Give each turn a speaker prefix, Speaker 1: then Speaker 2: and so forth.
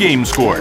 Speaker 1: game score.